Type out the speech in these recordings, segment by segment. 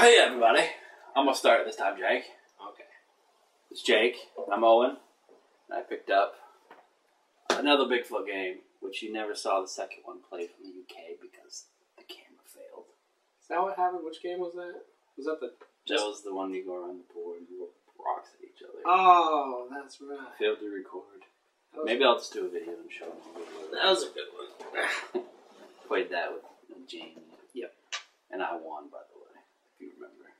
Hey everybody, I'm gonna start this time, Jake. Okay. It's Jake. I'm Owen. And I picked up another Bigfoot game, which you never saw the second one play from the UK because the camera failed. Is that what happened? Which game was that? Was that the? That was the one you go around the board and you roll rocks at each other. Oh, that's right. Failed to record. Was, Maybe I'll just do a video and show them. that was a good one. Played that with Jamie. Yep. And I won, by the way, if you remember.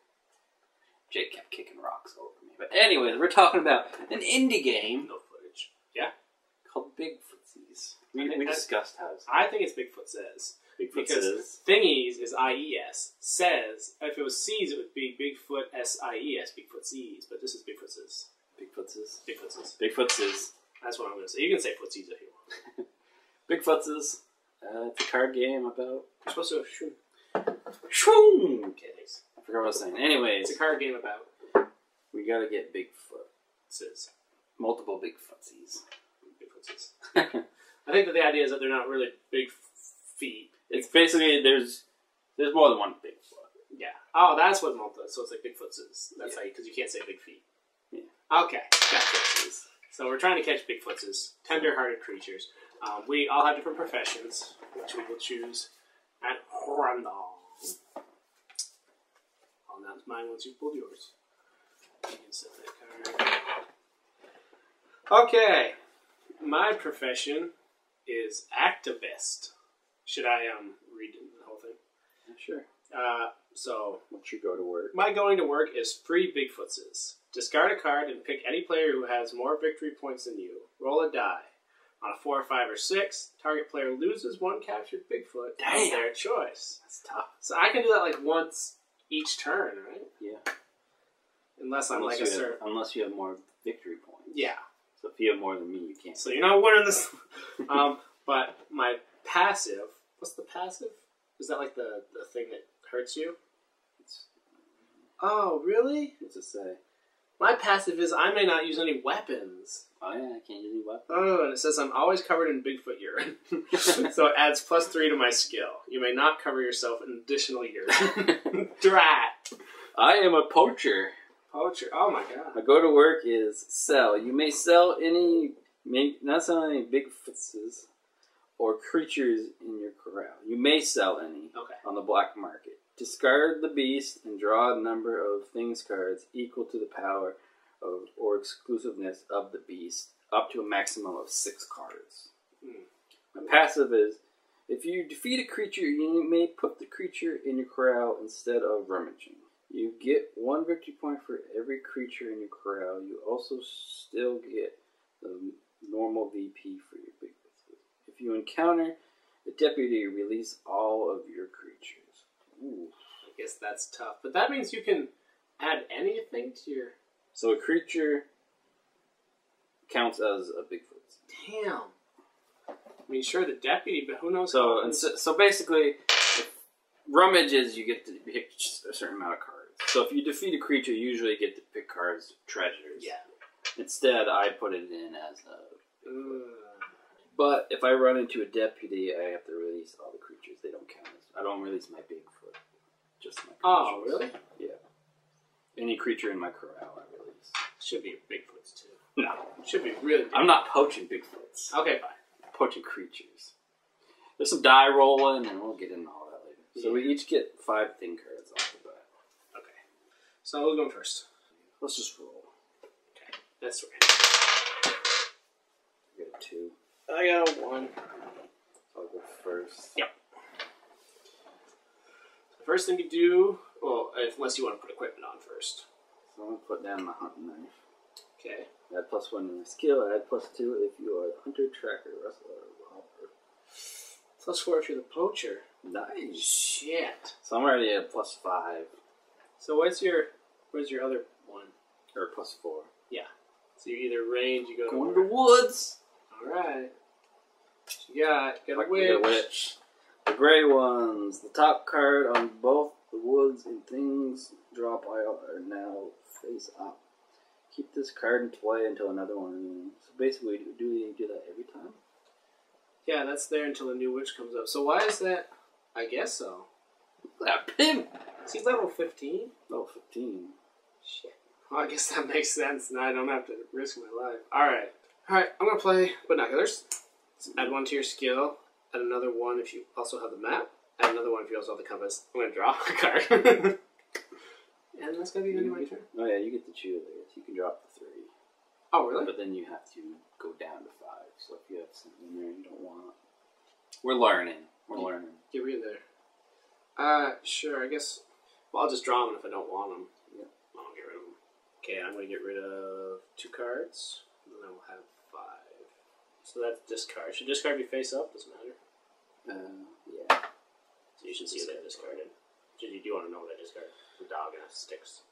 Jake kept kicking rocks all over me. But anyways, we're talking about an indie game no footage. Yeah. called Bigfootsies. I We, we discussed how it's I think it's Bigfoot says. Bigfoot because says. Thingies is I E S. Says if it was C's, it would be Bigfoot S I E S. Bigfoot C's, but this is Bigfoot says. Bigfootses. Bigfoot says. Bigfootses. That's what I'm going to say. You can say footsies if you want. Bigfootses. Uh, it's a card game about. You're supposed to shroom. Shroom! Okay, thanks. I forgot what I was saying. Anyways, It's a card game about we gotta get Bigfoot. says. Multiple Bigfootsies. Bigfoot says. I think that the idea is that they're not really big f- feet. it's basically there's there's more than one Bigfoot. Yeah. Oh, that's what multi. So it's like Bigfoot's is. That's how because you can't say big feet. Yeah. Okay. So we're trying to catch Bigfoot's tender-hearted creatures. Um, we all have different professions, which we will choose at random. I'll mine once you've pulled yours. You can set that card. Okay. My profession is activist. Should I um read the whole thing? Sure. Uh, so Once you go to work. my going to work is free Bigfootses. Discard a card and pick any player who has more victory points than you. Roll a die. On a four, or five, or six, target player loses one captured Bigfoot Damn. of their choice. That's tough. So I can do that like once each turn, right? Yeah. Unless I'm Unless, like a you have, certain. unless you have more victory points. Yeah. So if you have more than me, you can't. So you're not winning this. um, but my passive. What's the passive? Is that like the the thing that hurts you? It's, Oh, really? what's it say? My passive is I may not use any weapons. Oh yeah, I can't use any weapons. Oh, and it says I'm always covered in Bigfoot urine. so it adds plus three to my skill. You may not cover yourself in additional urine. Drat. I am a poacher. Poacher. Oh my god. My go to work is sell. You may sell any, may not sell any Bigfootses or creatures in your corral. You may sell any Okay. on the black market. Discard the beast and draw a number of things cards equal to the power of or exclusiveness of the beast, up to a maximum of six cards. Hmm. My passive is if you defeat a creature, you may put the creature in your corral instead of rummaging. You get one victory point for every creature in your corral. You also still get the normal VP for your big. If you encounter a deputy, release all of your creatures. Ooh. I guess that's tough. But that means you can add anything to your. So a creature counts as a Bigfoot. Damn. I mean, sure, the deputy, but who knows? So and so, so basically, if rummage is you get to pick a certain amount of cards. So if you defeat a creature, you usually get to pick cards treasures. Yeah. Instead, I put it in as a. But if I run into a deputy, I have to release all the creatures. They don't count as. I don't release my Bigfoot. Just my. Oh, creatures. Oh, really? Any creature in my corral, I release. Should be Bigfoot's too. No, Should be really. I'm not poaching Bigfoots. Okay, fine. I'm poaching creatures. There's some die rolling, and we'll get into all that later. So we each get five thing cards off the bat. Okay. So who's going first? Let's just roll. Okay. That's right. We got a two. I got a one. I'll go first. Yep. The first thing you do, well, if, unless you want to put equipment on first. So I'm gonna put down my hunting knife. Okay. Add plus one in my skill. Add plus two if you are the hunter, tracker, wrestler, or robber. Plus four if you're the poacher. Nice. Shit. So I'm already at plus five So what's your, where's your other one? or plus four. Yeah. So you either range, you go Going to to the woods. All right. What you got? Got a witch. we got a witch. The gray ones. The top card on both the woods and things draw pile are now face up. Keep this card in play until another one. So basically, do we do that every time? Yeah, that's there until a new witch comes up. So why is that? I guess so. That pimp. Is he level 15? Level 15. Shit. Well, I guess that makes sense. Now I don't have to risk my life. Alright. Alright, I'm gonna play binoculars. Add one to your skill. Add another one if you also have the map. Add another one if you also have the compass. I'm gonna draw a card. and that's gonna be the end of my turn. Oh yeah, you get to choose. I guess you can drop the three. Oh really? but then you have to go down to five. So if you have something in there you don't want, we're learning. We're learning. Get rid of there. Uh, sure. I guess. Well, I'll just draw them if I don't want them. Yeah. I'll get rid of them. Okay, I'm going to get rid of two cards, and then I will have five. So that's discard. Should discard be face up? Doesn't matter. Uh, yeah. So you should see what I discarded. Did you do want to know what I discarded? The dog and sticks.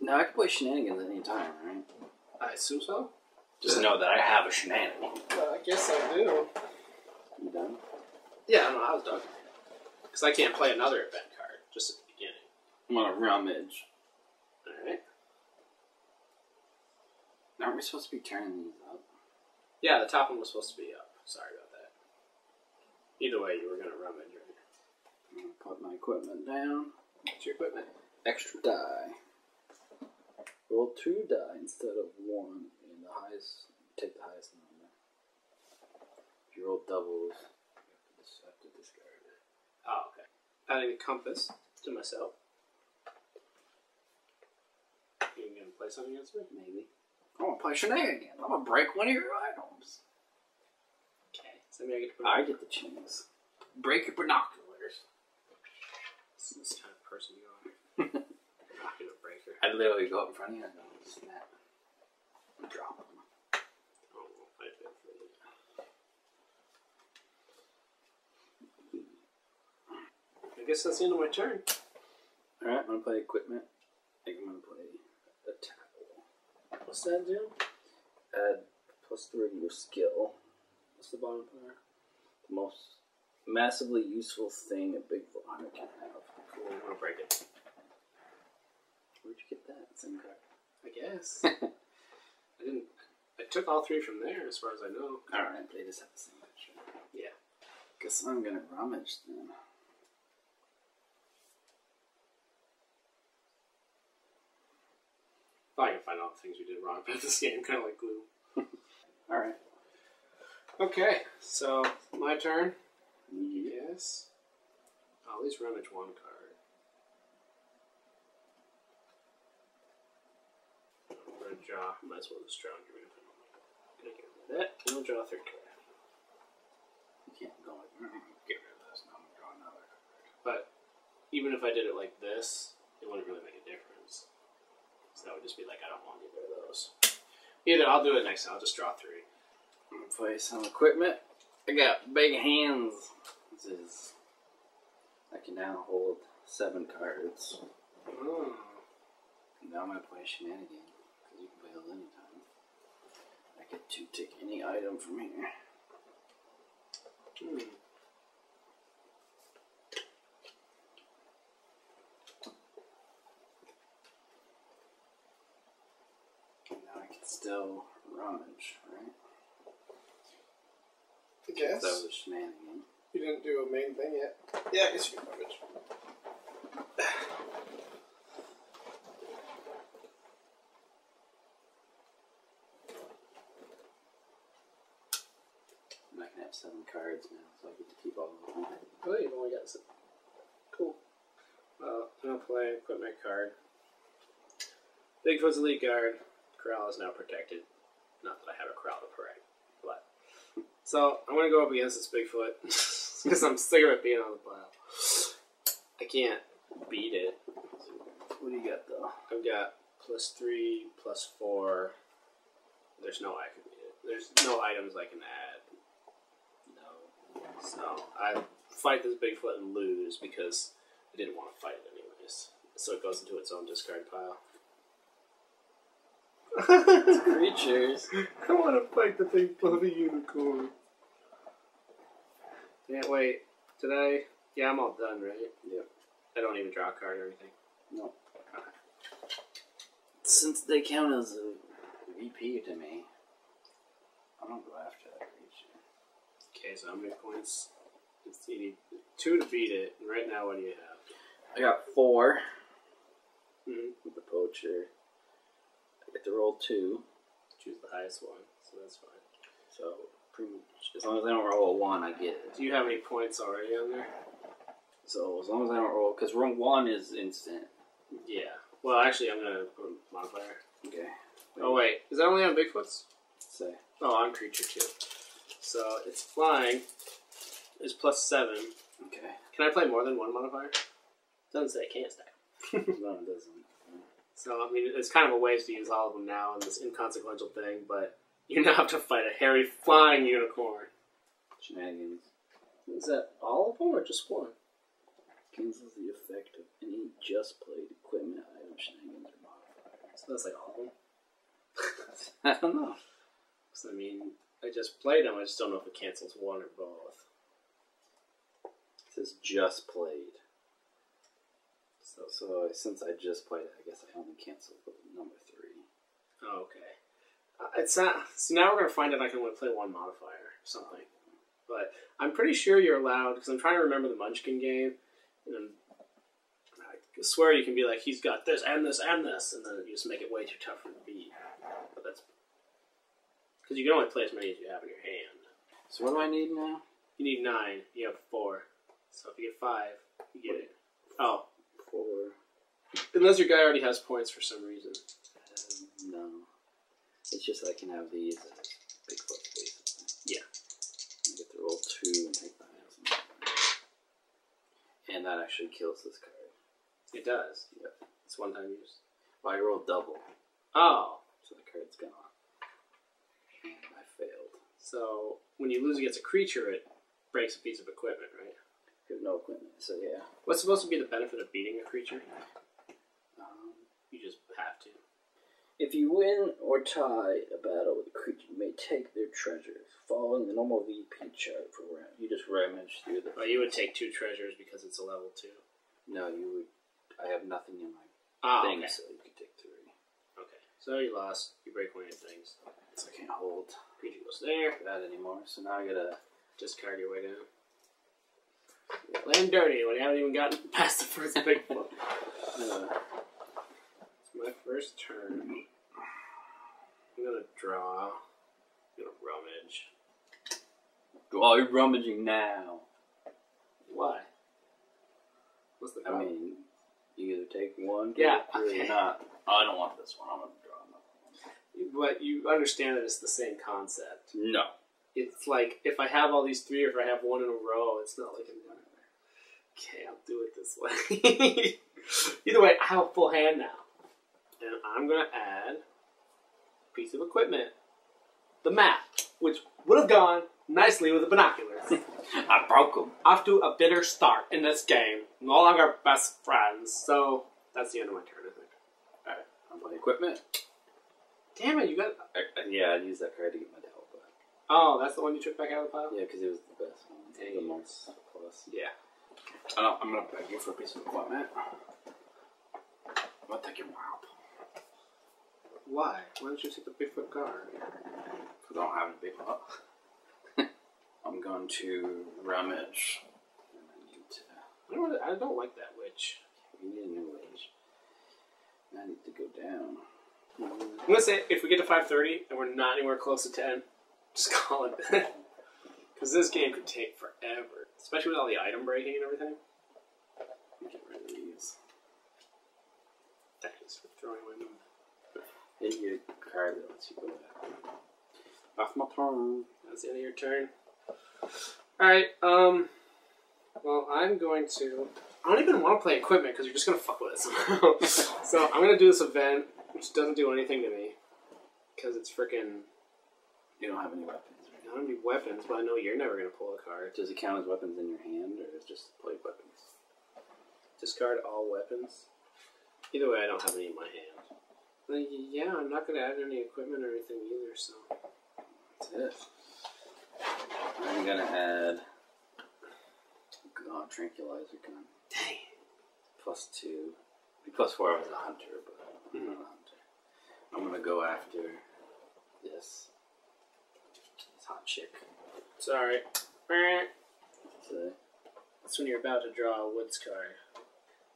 Now I can play shenanigans at any time, right? I assume so. Just know that I have a shenanigan. Well, I guess I do. You done? Yeah, no, I was done. Because I can't play another event card just at the beginning. I'm gonna rummage. All right. Aren't we supposed to be turning these up? Yeah, the top one was supposed to be up. Sorry about that. Either way, you were going to rummage, right? I'm gonna put my equipment down. What's your equipment? Extra die. Roll two die instead of one, and the highest take the highest number. If you roll doubles, you have to, dis- have to discard it. Oh, okay. Adding a compass to myself. You gonna play something against me? Maybe. I'm gonna play shenanigans. I'm gonna break one of your items. Okay. So maybe I get to put I get to choose. Break your binoculars. this, this kind of person you are. Binocular breaker. I literally go up in front of you and go snap. Drop them. Oh, well, I did for you. I guess that's the end of my turn. Alright, I'm gonna play equipment. I think I'm gonna play a tackle. What's that do? Add plus three to your skill. What's the bottom player? The most massively useful thing a Bigfoot hunter can have. Cool, I'm gonna break it. Where'd you get that? Same card. I guess. I didn't. I took all three from there, as far as I know. Alright, they just have the same picture. Yeah. Guess I'm gonna rummage then. Thought I could find all the things we did wrong about this game, kind of like glue. Alright. Okay, so my turn. Yes. I'll at least rummage one card. I'm gonna draw. Might as well just draw and get rid of it. Gonna get rid of that. And I'll draw a third card. You can't go like, "Mm, get rid of this. Now I'm gonna draw another card. But even if I did it like this, it wouldn't really make a difference. So that would just be like, I don't want either of those. Either I'll do it next time. I'll just draw three. Play some equipment. I got big hands. This is. I can now hold seven cards. Oh. Now I'm gonna play shenanigan because you can play those anytime. I get to take any item from here. Hmm. Now I can still rummage, right? I That was a shenanigan. You didn't do a main thing yet. Yeah, I guess you can rummage. And I can have seven cards now, so I get to keep all of them. Oh, you've only got some. Cool. Well, I'm gonna play equipment card. Bigfoot's elite guard. Corral is now protected. Not that I have a corral to protect, but so I'm gonna go up against this Bigfoot because I'm sick of it being on the pile. I can't beat it. What do you got though? I've got plus three, plus four. There's no I can beat it. There's no items I can add. No. So I fight this Bigfoot and lose because I didn't want to fight it anyways. So it goes into its own discard pile. Creatures. I want to fight the big fluffy unicorn. Can't wait. Today, yeah, I'm all done, right? Yep. I don't even draw a card or anything. No. Since they count as a VP to me, I don't go after that creature. Okay, so how many points? It's you need two to beat it. And right now, what do you have? I got four Mhm. with the poacher. I get to roll two, Choose the highest one, so that's fine. so pretty much as long as I don't roll a one, I get it. Do you have any points already on there? So as long as I don't roll, because roll one is instant. Yeah. Well, actually, I'm gonna put a modifier. Okay. Oh wait, is that only on Bigfoots? Say. Oh, on creature too. So it's flying. Is plus seven. Okay. Can I play more than one modifier? Doesn't say I can't stack. no, it doesn't. So I mean, it's kind of a waste to use all of them now in this inconsequential thing, but you now have to fight a hairy flying unicorn. Shenanigans. Is that all of them or just one? Cancels the effect of any just played equipment, item, shenanigans, or modifiers. So that's like all of them. I don't know. So I mean, I just played them. I just don't know if it cancels one or both. It says just played. So, So since I just played it, I guess I only canceled number three. oh, okay. Uh, it's not. So now we're gonna find out I can only play one modifier or something. But I'm pretty sure you're allowed because I'm trying to remember the Munchkin game, and I swear you can be like, he's got this and this and this, and then you just make it way too tough for him to beat. But that's because you can only play as many as you have in your hand. So what do I need now? You need nine. You have four. So if you get five, you get it. Oh, Unless your guy already has points for some reason. Um, no. It's just I can have these as big basically. Yeah. I get to roll two and take ass. And that actually kills this card. It does. Yep. It's one time use. Well, I rolled double, Oh, so the card's gone. And I failed. so when you lose against a creature, it breaks a piece of equipment, right? I have no equipment, so yeah. What's supposed to be the benefit of beating a creature? Um, You just have to. If you win or tie a battle with a creature, you may take their treasures, following the normal VP chart for round. You just rummage through the. Well, you would take two treasures because it's a level two. No, you would. I have nothing in my Ah, thing, okay. so you could take three. Okay. So you lost. You break one of your things. So I can't hold Creature goes there. that anymore. So now I gotta. Discard your way down. Land dirty when you haven't even gotten past the first big book. Uh, It's my first turn. I'm gonna draw. I'm gonna rummage. oh, you're rummaging now. Why? What's the I problem? mean, you either take one, Yeah, take three, okay. or not. Oh, I don't want this one. I'm gonna draw another one. but you understand that it's the same concept. No. It's like if I have all these three, or if I have one in a row, it's not like I'm gonna. Okay, I'll do it this way. Either way, I have a full hand now, and I'm gonna add a piece of equipment, the map, which would have gone nicely with the binoculars. I broke them. off to a bitter start in this game. No longer best friends. So that's the end of my turn, I think. Alright, I'm playing equipment. Damn it, you got. I, yeah, I used that card to get my devil back. Oh, that's the one you took back out of the pile? Yeah, because it was the best one. Dang the most plus. Yeah. I don't, I'm gonna beg you for a piece of equipment. I'm gonna take your map. Why? Why don't you take the Bigfoot card? Because I don't have a big map. I'm going to rummage. And I need to. I don't, I don't like that witch. We need a new witch. I need to go down. I'm gonna say if we get to 5:30 and we're not anywhere close to 10, just call it. Because this game could take forever, especially with all the item breaking and everything. Get rid of these. Thanks for throwing away my. Hit your card that lets you go back. Off my turn. That's the end of your turn. Alright, um. Well, I'm going to. I don't even want to play equipment because you're just going to fuck with it somehow. so I'm going to do this event, which doesn't do anything to me. Because it's freaking. You don't have any weapons, I don't need weapons, but I know you're never going to pull a card. Does it count as weapons in your hand, or is it just play weapons? Discard all weapons. Either way, I don't have any in my hand. Yeah, I'm not going to add any equipment or anything either, so. That's it. I'm gonna add God tranquilizer gun. Dang. Plus two. Plus four I was a hunter, but I'm not a hmm. hunter. I'm gonna go after this. Hot chick. Sorry. So, That's when you're about to draw a woods card.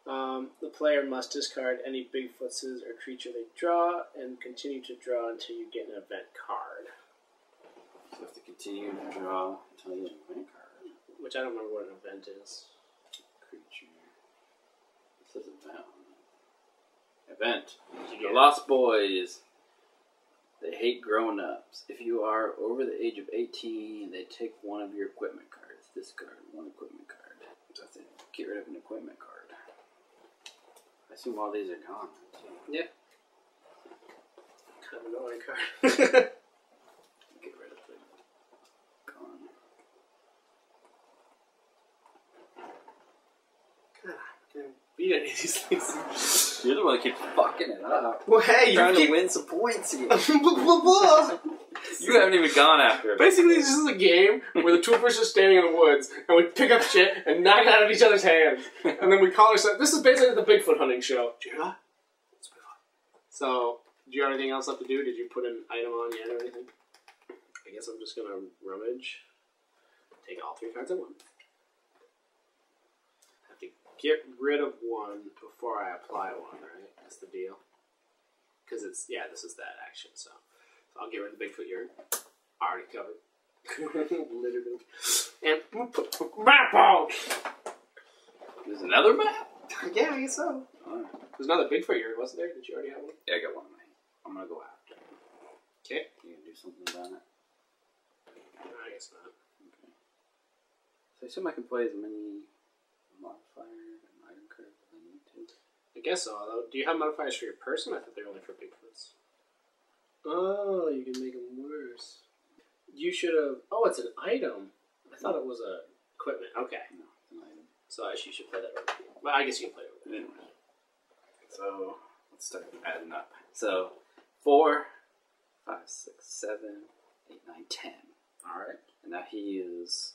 Um, the player must discard any Bigfoots or creature they draw and continue to draw until you get an event card. So you have to continue to draw until you get an event card. Which I don't remember what an event is. Creature. It says event. Event. The Lost Boys. They hate grown ups. If you are over the age of 18, they take one of your equipment cards. This card, one equipment card. So I have to get rid of an equipment card. I assume all these are gone. So kind of annoying card. get rid of it. Gone. God, I can't beat any of these things. You're the one that keeps fucking it up. Well, hey, you're trying you to win some points here. You haven't even gone after it. Basically, this is a game where the two of us are standing in the woods and we pick up shit and knock it out of each other's hands. And then we call ourselves. This is basically the Bigfoot hunting show. Did you hear that? It's Bigfoot. So, do you have anything else left to do? Did you put an item on yet or anything? I guess I'm just gonna rummage. Take all three cards at once. Have to get rid of one before I apply one, right? That's the deal. Because it's, yeah, this is that action, so. so I'll get rid of the Bigfoot urine. Already covered. Literally. And we'll put the map out! There's another map? Yeah, I guess so. Alright. There's another Bigfoot urine, wasn't there? Did you already have one? Yeah, I got one of mine. I'm gonna go after it. Okay. You gonna do something about it? I guess not. Okay. So I assume I can play as many modifiers and item cards as I need to. I guess so. Although, do you have modifiers for your person? I thought they're only for Bigfoots. Oh, you can make them worse. You should have. Oh, it's an item. I thought it was a equipment. Okay, No, it's an item. so I should should play that over. here. Well, I guess you can play it over. Anyway. So let's start adding up. So four, five, six, seven, eight, nine, ten. Alright. And now he is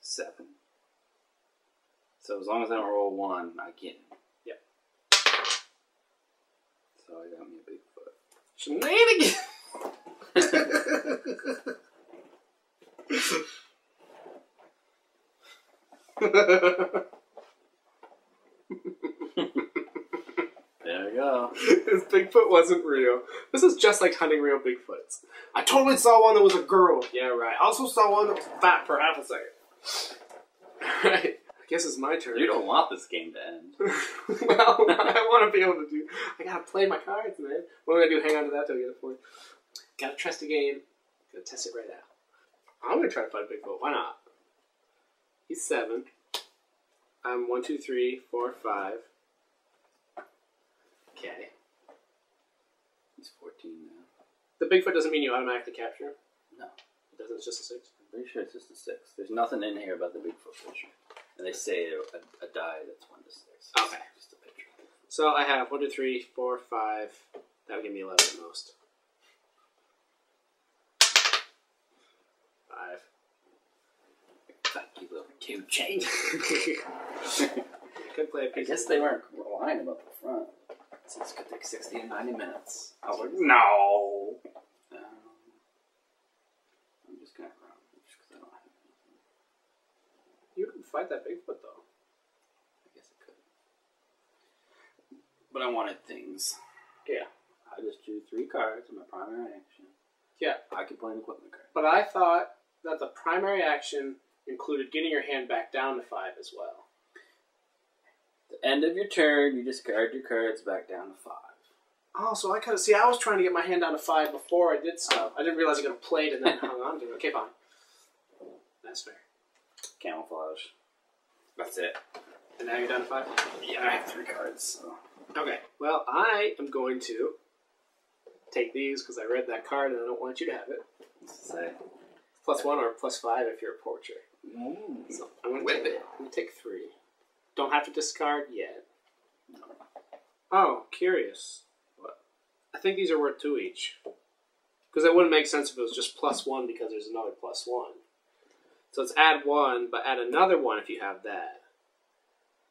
seven. So as long as I don't roll one, I get him. Yep. So I got me a big Bigfoot. Shenanigans! There we go. This Bigfoot wasn't real. This is just like hunting real Bigfoots. I totally saw one that was a girl. Yeah, right. I also saw one that was fat for half a second. Alright. Guess it's my turn. You don't want this game to end. well, I want to be able to do. I gotta play my cards, man. What am I gonna do? Hang on to that till I get a point. Gotta trust the game. Gotta test it right out. I'm gonna try to fight Bigfoot. Why not? He's seven. I'm one, two, three, four, five. Okay. He's 14 now. The Bigfoot doesn't mean you automatically capture. him? No. It doesn't. It's just a six. I'm pretty sure it's just a six. There's nothing in here about the Bigfoot picture. And they say a, a die that's one to six. It's Okay. Just a picture. So I have one, two, three, four, five. That would give me eleven at most. Five. Fuck you, little two chain. I could play a I piece. guess they weren't lying about the front. So this could take 60 to 90 minutes. I was like, no. Um, I'm just gonna run just because I don't have anything. You could fight that Bigfoot though. I guess I could. But I wanted things. Yeah. I just drew three cards in my primary action. Yeah. I could play an equipment card. But I thought that the primary action included getting your hand back down to five as well. At the end of your turn, you discard your cards back down to five. Oh, so I kind of see. I was trying to get my hand down to five before I did stuff. Oh. I didn't realize I could have played and then hung on to it. Okay, fine. That's fair. Camouflage. That's it. And now you're down to five. Yeah, I have three cards. So. Okay. Well, I am going to take these because I read that card and I don't want you to have it. Say. Plus one or plus five if you're a portrait. Mm. So I'm gonna Whip take, it. I'm gonna take three. Don't have to discard yet. Oh, curious. What? I think these are worth two each. Because it wouldn't make sense if it was just plus one because there's another plus one. So it's add one, but add another one if you have that.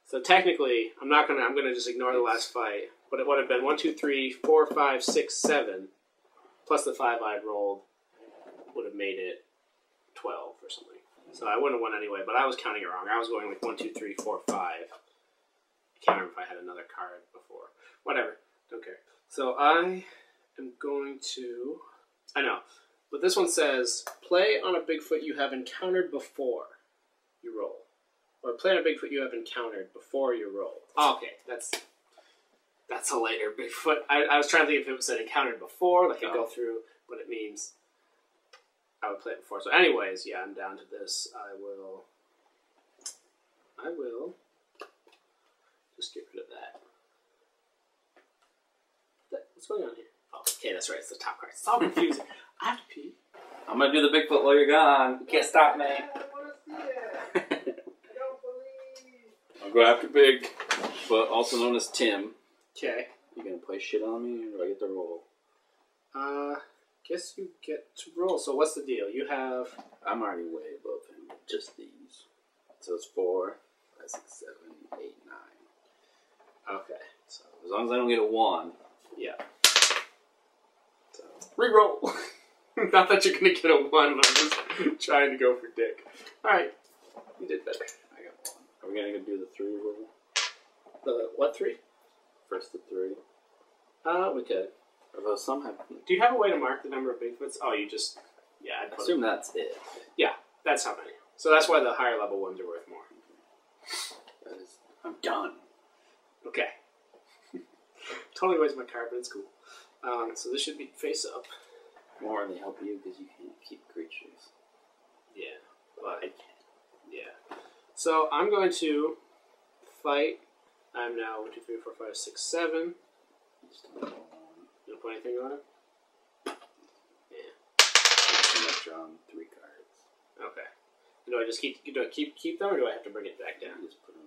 So technically, I'm not gonna. I'm gonna just ignore the last fight. But it would have been one, two, three, four, five, six, seven, plus the five I'd rolled would have made it twelve or something. So I wouldn't have won anyway. But I was counting it wrong. I was going like one, two, three, four, five. I can't remember if I had another card before. Whatever. Don't care. So I am going to. I know. But this one says play on a Bigfoot you have encountered before you roll. Or play on a Bigfoot you have encountered before you roll. Oh, okay, that's that's a later Bigfoot. I, I was trying to think if it was said encountered before, like it go Oh. through, but it means I would play it before. So, anyways, yeah, I'm down to this. I will. I will just get rid of. That- What's going on here? Oh, okay, that's right. It's the top card. It's all confusing. I have to pee. I'm gonna do the Bigfoot while you're gone. You can't stop me. i don't believe i'll go after Big, but also known as Tim. Okay. You gonna play shit on me, or do I get the roll? Uh, guess you get to roll. So what's the deal? You have I'm already way above him. with Just these. So it's four, five, six, seven, eight, nine. okay. So as long as I don't get a one, Yeah. So Reroll. Not that you're gonna get a one. but I'm just trying to go for dick. All right. You did better. I got one. Are we gonna do the three roll? The what three? First the three. Uh, we could. Although some have. Do you have a way to mark the number of Bigfoots? Oh, you just yeah. I'd I put assume that's it. yeah. That's how many. So that's why the higher level ones are worth more. That is, I'm done. Okay. totally wasted my card, but it's cool. Um, so this should be face up. More they help you because you can't keep creatures. Yeah. But I can. Yeah. So I'm going to fight. I'm now one, two, three, four, five, six, seven. just don't roll one. You don't put anything on it? I've drawn three cards. Okay. Do I just keep do I keep keep them or do I have to bring it back down? Just put them.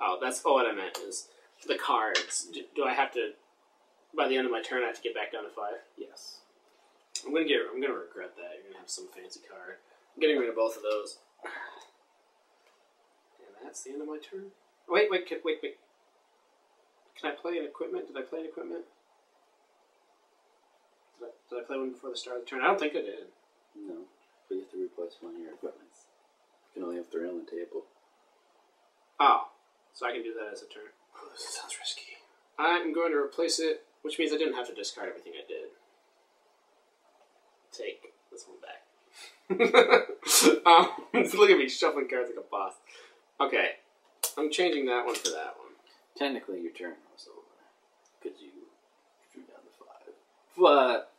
Oh, that's oh, what I meant is the cards. Do, do I have to by the end of my turn I have to get back down to five? Yes. I'm gonna get I'm gonna regret that. You're gonna have some fancy card. I'm getting rid of both of those. And that's the end of my turn. Wait, wait, wait, wait, wait. Can I play an equipment? Did I play an equipment? Did I, did I play one before the start of the turn? I don't think I did. No. But you have to replace one of your equipments. You can only have three on the table. Oh, so I can do that as a turn. Oh, this sounds risky. I'm going to replace it, which means I didn't have to discard everything I did. Take this one back. um, look at me shuffling cards like a boss. Okay, I'm changing that one for that one. Technically, your turn was over because you drew down to five. But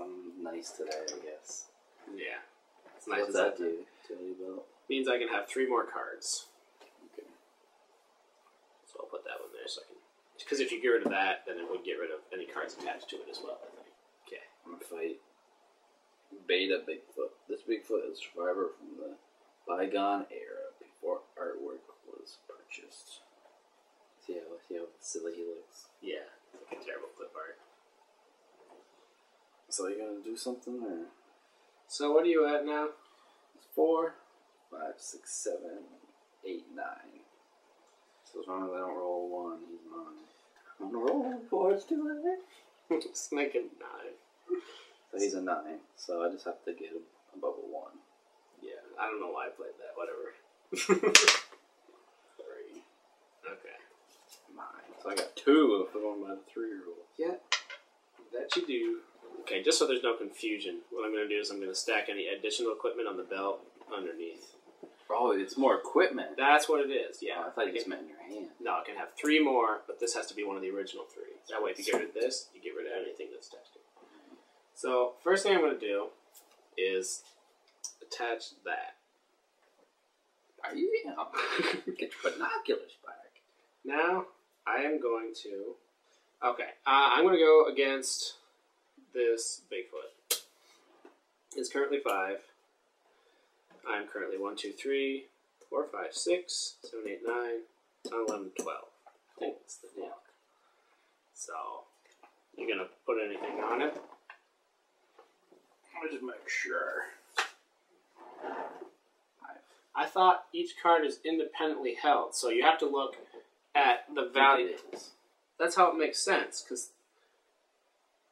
I'm nice today, I guess. Yeah, it's nice. What's as that do? Tell you about. Means I can have three more cards. Okay. So I'll put that one there so I can. Because if you get rid of that, then it would get rid of any cards attached to it as well. I think. Okay. I'm gonna fight Beta Bigfoot. This Bigfoot is a survivor from the bygone era before artwork was purchased. See how see how silly he looks. Yeah, it's like a terrible clip art. So you gonna do something or? So what are you at now? It's four, five, six, seven, eight, nine. So as long as I don't roll one, he's mine. I'm gonna roll four, it's too late. Snake and nine. So he's a nine. So I just have to get him above a one. Yeah, I don't know why I played that. Whatever. Three. okay. Mine. So I got two if we're going by the three rule. Yeah, that you do. Okay, just so there's no confusion, what I'm going to do is I'm going to stack any additional equipment on the belt underneath. Oh, it's more equipment. That's what it is. Yeah. Oh, I thought you just meant in your hand. No, it can have three more, but this has to be one of the original three. That way, if you get rid of this, you get rid of anything that's attached to it. So, first thing I'm going to do is attach that. Are you? Get your binoculars back. Now, I am going to. Okay, uh, I'm going to go against this Bigfoot. It's currently five. I'm currently one, two, three, four, five, six, seven, eight, nine, ten, eleven, twelve. I think that's the deal. So, you gonna put anything on it? Let me just make sure. I thought each card is independently held, so you have to look at the values. That's how it makes sense. Because,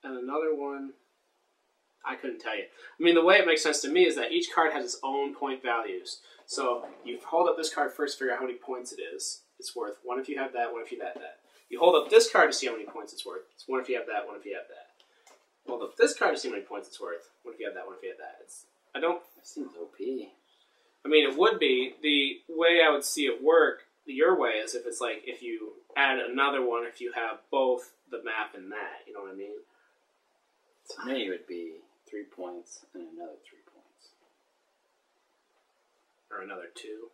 and another one, I couldn't tell you. I mean, the way it makes sense to me is that each card has its own point values. So you hold up this card first, figure out how many points it is, it's worth. One if you have that. One if you have that. You hold up this card to see how many points it's worth. It's one if you have that. One if you have that. Hold up this card to see how many points it's worth. One if you have that. One if you have that. It's. I don't. That seems OP. I mean, it would be the way I would see it work. Your way is if it's like if you add another one if you have both the map and that. You know what I mean? To me, it would be three points and another three points. Or another two.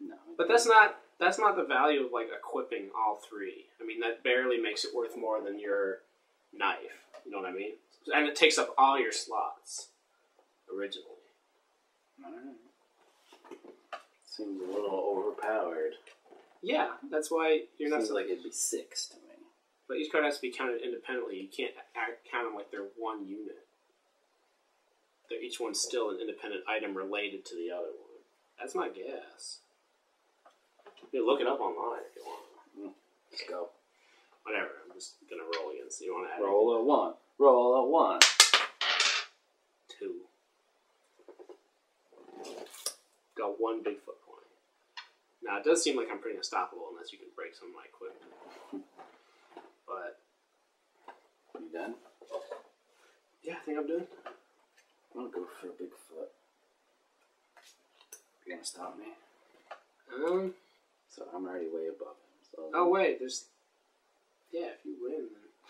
No. But that's not that's not the value of like equipping all three. I mean, that barely makes it worth more than your knife. You know what I mean? And it takes up all your slots originally. Alright. Seems a little overpowered. Yeah, that's why you're not. Seems like it'd be six to me. But each card has to be counted independently. You can't count them like they're one unit. They're each one's still an independent item related to the other one. That's my guess. You can look it up online if you want. Mm. Let's go. Whatever. I'm just gonna roll again. So you want to add Roll a one. Roll a one. two. Got one Bigfoot point. Now it does seem like I'm pretty unstoppable unless you can break some of my equipment. But You done? yeah, I think I'm done. I'm gonna go for a big foot. You're gonna stop me? Um. So I'm already way above him. So Oh wait, there's. Yeah, if you win,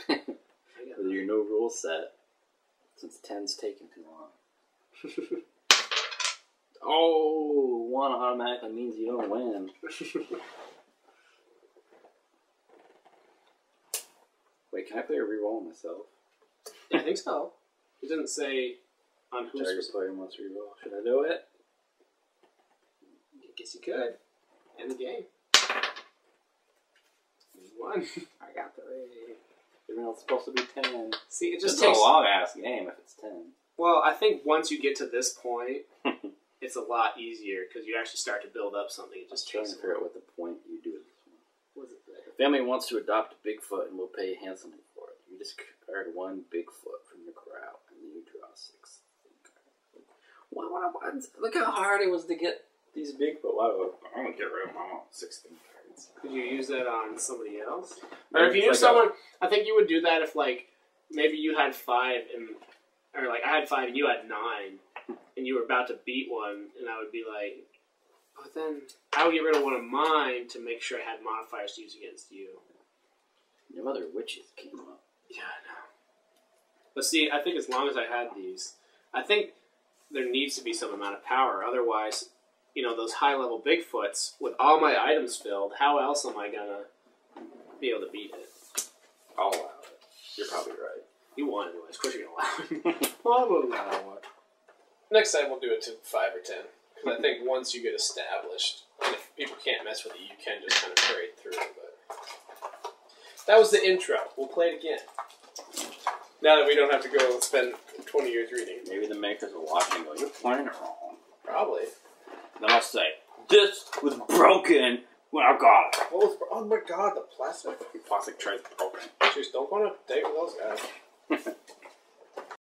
then With your no rule set, since 10's taking too long. Oh, one automatically means you don't win. Wait, can I play a reroll on myself? yeah, I think so. It doesn't say on who's. Target player must reroll. Should I do it? I guess you could. End the game. One. I got three. Even though it's supposed to be 10. See, it It's just just takes. a long ass game if it's 10. Well, I think once you get to this point, it's a lot easier because you actually start to build up something. It just Just trying takes. to figure out what the point you do with this one. What is it there? The family wants to adopt a Bigfoot and will pay handsomely for it. You discard one Bigfoot from your corral, and then you draw six. What, what, what, look how hard it was to get these Bigfoot. Why would I'm gonna get rid of them. I 16 cards. Could you use that on somebody else? Or if you knew like someone, I think you would do that if like maybe you had five and or like I had five and you had nine, and you were about to beat one, and I would be like, but then I would get rid of one of mine to make sure I had modifiers to use against you. Your mother witches came up. Yeah, I know. But see, I think as long as I had these, I think there needs to be some amount of power. Otherwise, you know, those high level Bigfoots with all my items filled, how else am I gonna be able to beat it? I'll allow it. You're probably right. You won anyways. Of course you're gonna allow it. well, I would allow it. Next time we'll do it to five or ten. Because I think once you get established, and if people can't mess with you, you can just kind of trade through. But that was the intro. We'll play it again. Now that we don't have to go spend twenty years reading. Maybe the makers are watching and go, you're playing it wrong. Probably. Then I'll say, this was broken when I got it. Oh, what was? Oh my god, the plastic. The Plastic trade's broken. Jeez, don't go on date with those guys.